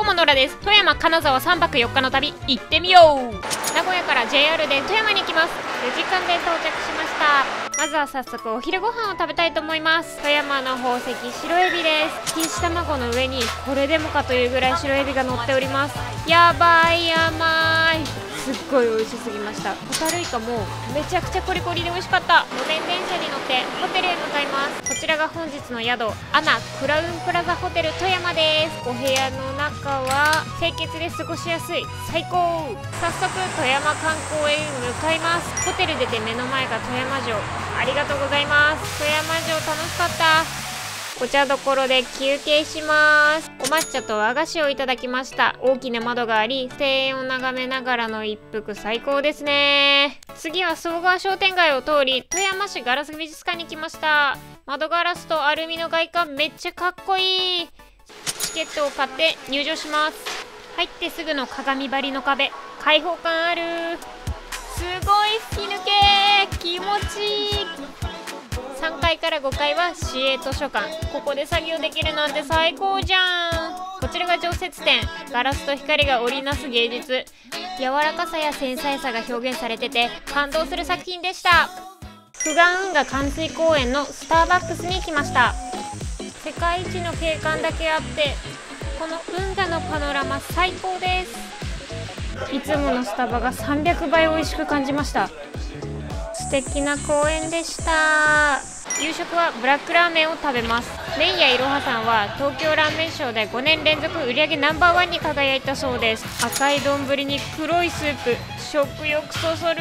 どうもノラです。富山金沢3泊4日の旅。行ってみよう。名古屋から JR で富山に行きます。4時間で到着しました。まずは早速お昼ご飯を食べたいと思います。富山の宝石白エビです。錦糸卵の上にこれでもかというぐらい白エビが乗っております。やばい甘い。すっごい美味しすぎました。ホタルイカもめちゃくちゃコリコリで美味しかった。路面電車に乗ってホテルへ向かいます。が本日の宿アナクラウンプラザホテル富山です。お部屋の中は清潔で過ごしやすい。最高。早速富山観光へ向かいます。ホテル出て目の前が富山城。ありがとうございます。富山城楽しかった。お茶どころで休憩します。お抹茶と和菓子をいただきました。大きな窓があり庭園を眺めながらの一服最高ですね。次は総川商店街を通り富山市ガラス美術館に来ました。窓ガラスとアルミの外観めっちゃかっこいいチケットを買って入場します。入ってすぐの鏡張りの壁。開放感ある。すごい吹き抜け。気持ちいい。3階から5階は市営図書館。ここで作業できるなんて最高じゃん。こちらが常設展。ガラスと光が織りなす芸術。柔らかさや繊細さが表現されてて感動する作品でした。富岩運河冠水公園のスターバックスに来ました。世界一の景観だけあってこの運河のパノラマ最高です。いつものスタバが300倍美味しく感じました。素敵な公園でした。夕食はブラックラーメンを食べます。麺やいろはさんは東京ラーメンショーで5年連続売り上げナンバーワンに輝いたそうです。赤い丼に黒いスープ食欲そそる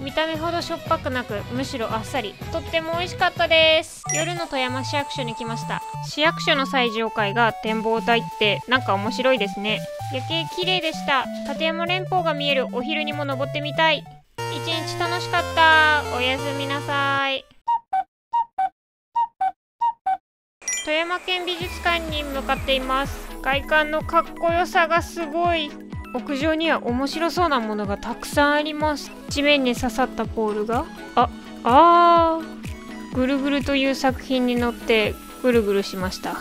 見た目ほどしょっぱくなくむしろあっさりとっても美味しかったです。夜の富山市役所に来ました。市役所の最上階が展望台ってなんか面白いですね。夜景綺麗でした。立山連峰が見えるお昼にも登ってみたい。一日楽しかった。おやすみなさい。山県美術館に向かっています。外観のかっこよさがすごい。屋上には面白そうなものがたくさんあります。地面に刺さったポールが。ああー。ぐるぐるという作品に乗ってぐるぐるしました。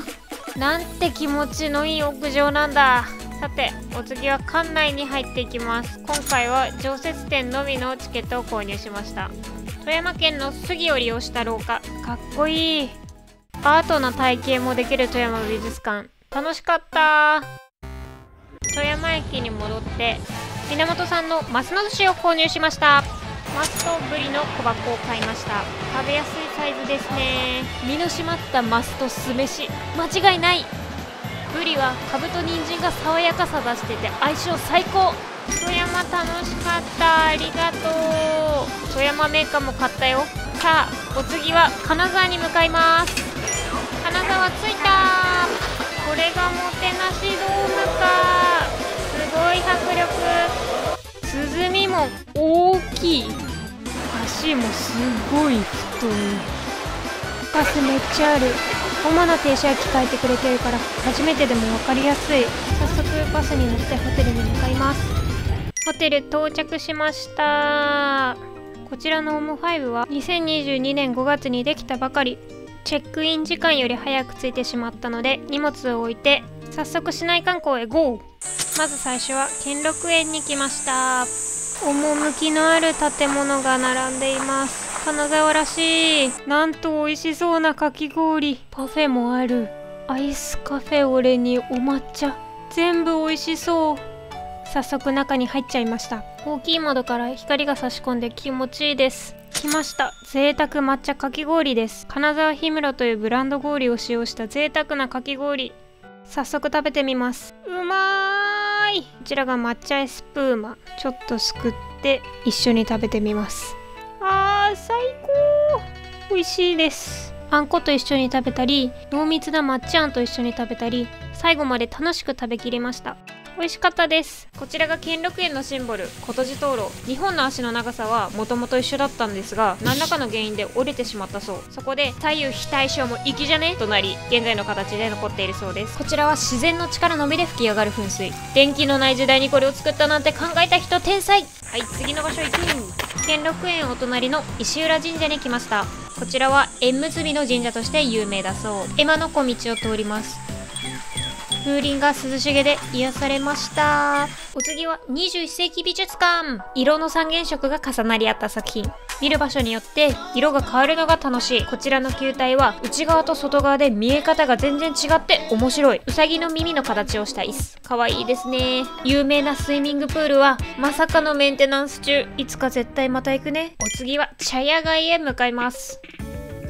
なんて気持ちのいい屋上なんだ。さてお次は館内に入っていきます。今回は常設展のみのチケットを購入しました。富山県の杉を利用した廊下かっこいい。アートな体験もできる富山美術館。楽しかった。富山駅に戻って源さんのマスの寿司を購入しました。マスとブリの小箱を買いました。食べやすいサイズですね。身の締まったマスと酢飯。間違いない。ブリはカブと人参が爽やかさ出してて相性最高。富山楽しかった。ありがとう。富山メーカーも買ったよ。さあお次は金沢に向かいます。金沢着いたこれがもてなしドームか。すごい迫力。鼓も大きい。足もすごい太いガスめっちゃある主な停車駅変えてくれてるから初めてでも分かりやすい。早速バスに乗ってホテルに向かいます。ホテル到着しました。こちらのオム5は2022年5月にできたばかり。チェックイン時間より早く着いてしまったので荷物を置いて早速市内観光へ GO! まず最初は兼六園に来ました。趣のある建物が並んでいます。金沢らしい。なんと美味しそうなかき氷。パフェもある。アイスカフェオレにお抹茶。全部美味しそう。早速中に入っちゃいました。大きい窓から光が差し込んで気持ちいいです。来ました。贅沢抹茶かき氷です。金沢氷室というブランド氷を使用した贅沢なかき氷。早速食べてみます。うまーい。こちらが抹茶エスプーマ。ちょっとすくって一緒に食べてみます。あー最高。美味しいです。あんこと一緒に食べたり濃密な抹茶あんと一緒に食べたり最後まで楽しく食べきりました美味しかったです。こちらが兼六園のシンボル琴路灯籠2本の足の長さはもともと一緒だったんですが何らかの原因で折れてしまったそう。そこで左右非対称も粋じゃね？となり現在の形で残っているそうです。こちらは自然の力のみで吹き上がる噴水。電気のない時代にこれを作ったなんて考えた人天才。はい次の場所行く兼六園お隣の石浦神社に来ました。こちらは縁結びの神社として有名だそう。絵馬の小道を通ります風鈴が涼しげで癒されました。お次は21世紀美術館。色の三原色が重なり合った作品。見る場所によって色が変わるのが楽しい。こちらの球体は内側と外側で見え方が全然違って面白い。うさぎの耳の形をした椅子。かわいいですね。有名なスイミングプールはまさかのメンテナンス中。いつか絶対また行くね。お次は茶屋街へ向かいます。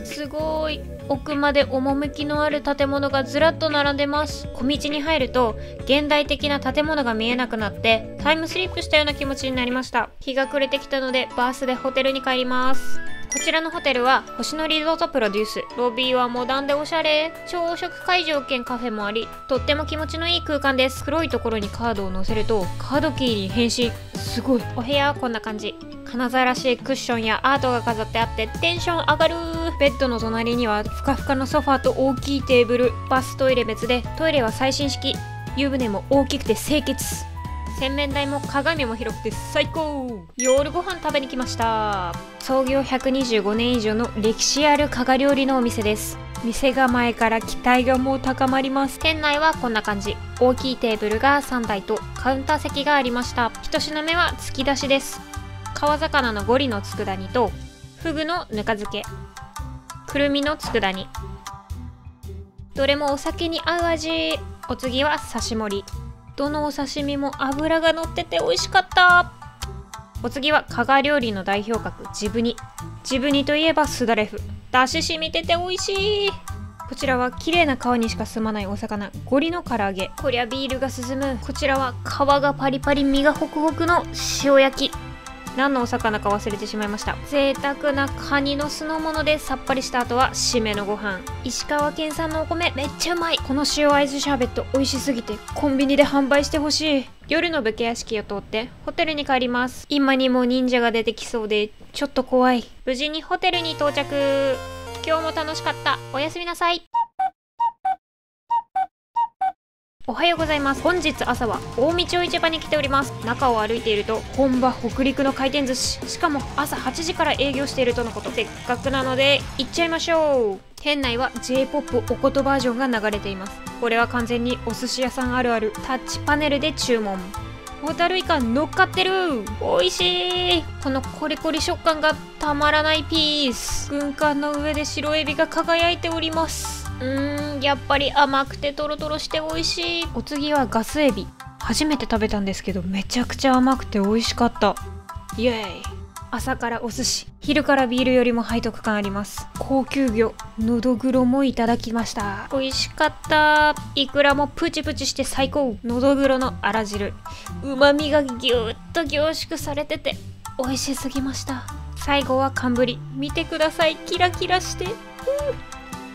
すごい。奥まで趣のある建物がずらっと並んでます。小道に入ると現代的な建物が見えなくなってタイムスリップしたような気持ちになりました。日が暮れてきたのでバースでホテルに帰ります。こちらのホテルは星野リゾートプロデュース。ロビーはモダンでおしゃれ。朝食会場兼カフェもありとっても気持ちのいい空間です。黒いところにカードを載せるとカードキーに変身。すごい。お部屋はこんな感じ。金沢らしいクッションやアートが飾ってあってテンション上がる。ベッドの隣にはふかふかのソファーと大きいテーブル。バストイレ別でトイレは最新式。湯船も大きくて清潔。洗面台も鏡も広くて最高。夜ご飯食べに来ました。創業125年以上の歴史ある加賀料理のお店です。店構えから期待がもう高まります。店内はこんな感じ。大きいテーブルが3台とカウンター席がありました。1品目は突き出しです。川魚のゴリの佃煮とフグのぬか漬け。くるみの佃煮。どれもお酒に合う味。お次は刺し盛りどのお刺身も脂が乗ってて美味しかった。お次は加賀料理の代表格。ジブニ。ジブニといえばスダレフだし染みてて美味しい。こちらは綺麗な皮にしか住まないお魚。ゴリの唐揚げ。こりゃビールが進む。こちらは皮がパリパリ身がホクホクの塩焼き。何のお魚か忘れてしまいました。贅沢なカニの酢の物でさっぱりした後は締めのご飯。石川県産のお米めっちゃうまい。この塩アイスシャーベット美味しすぎてコンビニで販売してほしい。夜の武家屋敷を通ってホテルに帰ります。今にも忍者が出てきそうでちょっと怖い。無事にホテルに到着。今日も楽しかった。おやすみなさい。おはようございます。本日朝は大道市場に来ております。中を歩いていると本場北陸の回転寿司。しかも朝8時から営業しているとのこと。せっかくなので行っちゃいましょう。店内は J-POP おことバージョンが流れています。これは完全にお寿司屋さんあるある。タッチパネルで注文。ホタルイカ乗っかってる。美味しい。このコリコリ食感がたまらないピース。軍艦の上で白エビが輝いております。うーんやっぱり甘くてトロトロして美味しい。お次はガスエビ。初めて食べたんですけどめちゃくちゃ甘くて美味しかった。イエーイ。朝からお寿司。昼からビールよりも背徳感あります。高級魚のどぐろもいただきました。美味しかった。イクラもプチプチして最高。のどぐろのあら汁。うまみがぎゅーっと凝縮されてて美味しすぎました。最後は寒ぶり見てください。キラキラして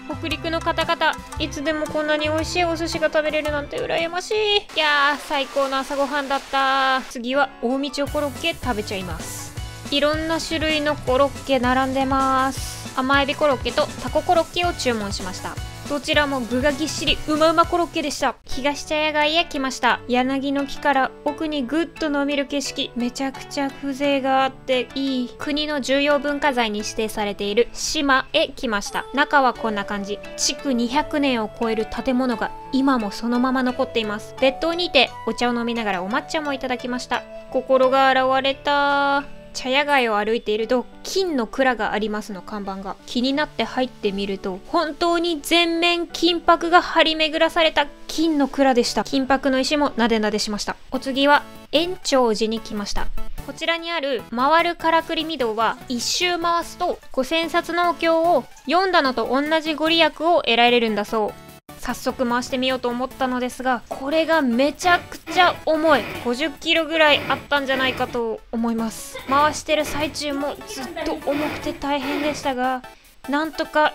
北陸の方々いつでもこんなに美味しいお寿司が食べれるなんて羨ましい。いやー最高の朝ごはんだった。次は大道コロッケ食べちゃいます。いろんな種類のコロッケ並んでます。甘エビコロッケとタココロッケを注文しました。どちらも具がぎっしりうまうまコロッケでした。東茶屋街へ来ました。柳の木から奥にぐっと伸びる景色めちゃくちゃ風情があっていい国の重要文化財に指定されている島へ来ました。中はこんな感じ。築200年を超える建物が今もそのまま残っています。別当にてお茶を飲みながらお抹茶もいただきました。心が洗われた茶屋街を歩いていると金の蔵がありますの看板が。気になって入ってみると本当に全面金箔が張り巡らされた金の蔵でした。金箔の石もなでなでしました。お次は延長寺に来ました。こちらにある回るからくり御堂は一周回すと五千冊のお経を読んだのと同じご利益を得られるんだそう。早速回してみようと思ったのですがこれがめちゃくちゃ重い。50キロぐらいあったんじゃないかと思います。回してる最中もずっと重くて大変でしたがなんとか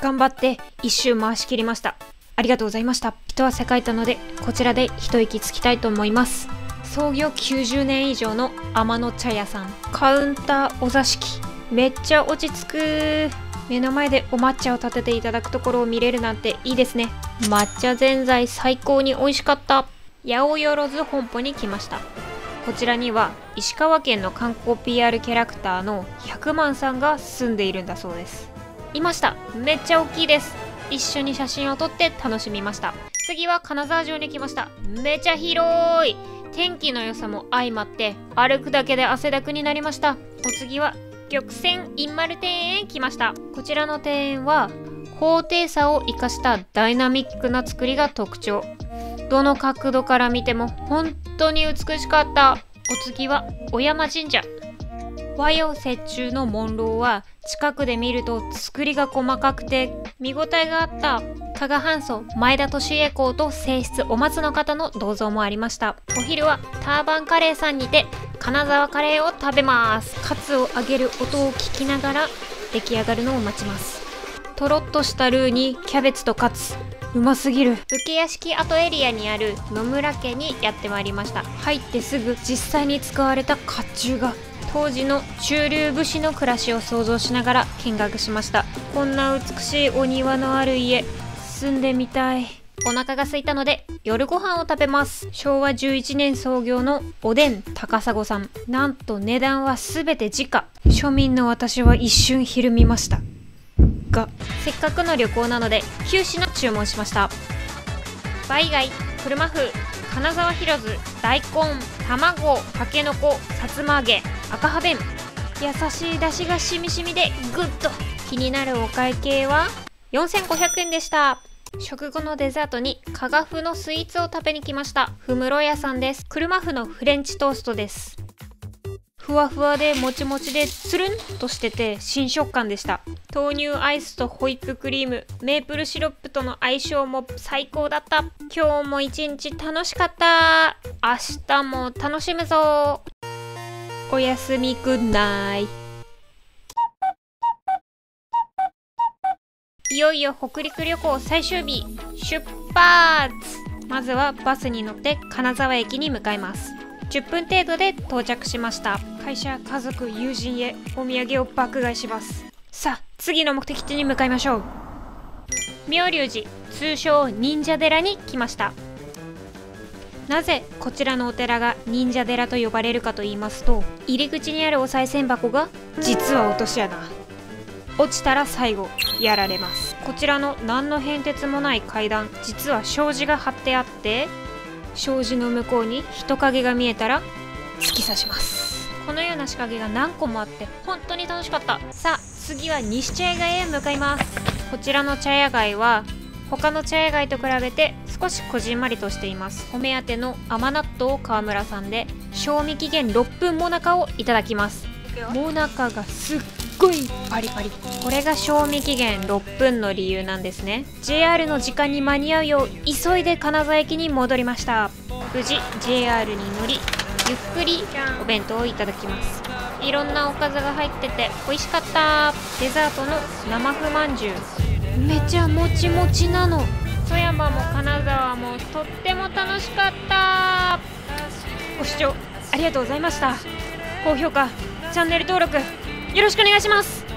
頑張って一周回しきりました。ありがとうございました。一汗かいたのでこちらで一息つきたいと思います。創業90年以上の天野茶屋さん。カウンターお座敷。めっちゃ落ち着く。目の前でお抹茶を立てていただくところを見れるなんていいですね。抹茶ぜんざい最高に美味しかった。八百万本舗に来ました。こちらには石川県の観光 PR キャラクターの百万さんが住んでいるんだそうです。いました。めっちゃ大きいです。一緒に写真を撮って楽しみました。次は金沢城に来ました。めちゃ広い。天気の良さも相まって歩くだけで汗だくになりました。お次は玉泉インマル庭園へ来ました。こちらの庭園は高低差を生かしたダイナミックな作りが特徴。どの角度から見ても本当に美しかった。お次は小山神社。和洋折衷の紋楼は近くで見ると作りが細かくて見応えがあった。加賀藩祖前田利家公と正室お松の方の銅像もありました。お昼はターバンカレーさんにて金沢カレーを食べます。カツを揚げる音を聞きながら出来上がるのを待ちます。とろっとしたルーにキャベツとカツ。うますぎる。武家屋敷跡エリアにある野村家にやってまいりました。入ってすぐ実際に使われた甲冑が当時の中流武士の暮らしを想像しながら見学しました。こんな美しいお庭のある家住んでみたいお腹が空いたので夜ご飯を食べます。昭和11年創業のおでん高砂さん。なんと値段は全て時価。庶民の私は一瞬ひるみました。がせっかくの旅行なので9品注文しました。倍貝車風金沢ひろず大根卵たけのこさつま揚げ赤羽弁。優しい出汁がしみしみでグッと気になるお会計は4500円でした。食後のデザートに加賀風のスイーツを食べに来ました。ふむろ屋さんです。車風のフレンチトーストです。ふわふわでもちもちでつるんとしてて新食感でした。豆乳アイスとホイップクリームメープルシロップとの相性も最高だった。今日も一日楽しかった。明日も楽しむぞ。おやすみ。くんないよいよ北陸旅行最終日。出発。まずはバスに乗って金沢駅に向かいます。10分程度で到着しました。会社家族友人へお土産を爆買いします。さあ次の目的地に向かいましょう。妙隆寺通称忍者寺に来ました。なぜこちらのお寺が忍者寺と呼ばれるかと言いますと入り口にあるお賽銭箱が実は落とし穴。落ちたら最後やられます。こちらの何の変哲もない階段実は障子が貼ってあって障子の向こうに人影が見えたら突き刺します。このような仕掛けが何個もあって本当に楽しかった。さあ次は西茶屋街へ向かいます。こちらの茶屋街は他の茶屋街と比べて少しこじんまりとしています。お目当ての甘納豆川村さんで賞味期限6分もなかをいただきます。もなかがすっごいパリパリ。これが賞味期限6分の理由なんですね。JR の時間に間に合うよう急いで金沢駅に戻りました。無事 JR に乗りゆっくりお弁当をいただきます。いろんなおかずが入ってて美味しかった。デザートの生麩まんじゅうめちゃもちもちなの。富山も金沢もとっても楽しかった。ご視聴ありがとうございました。高評価チャンネル登録。よろしくお願いします。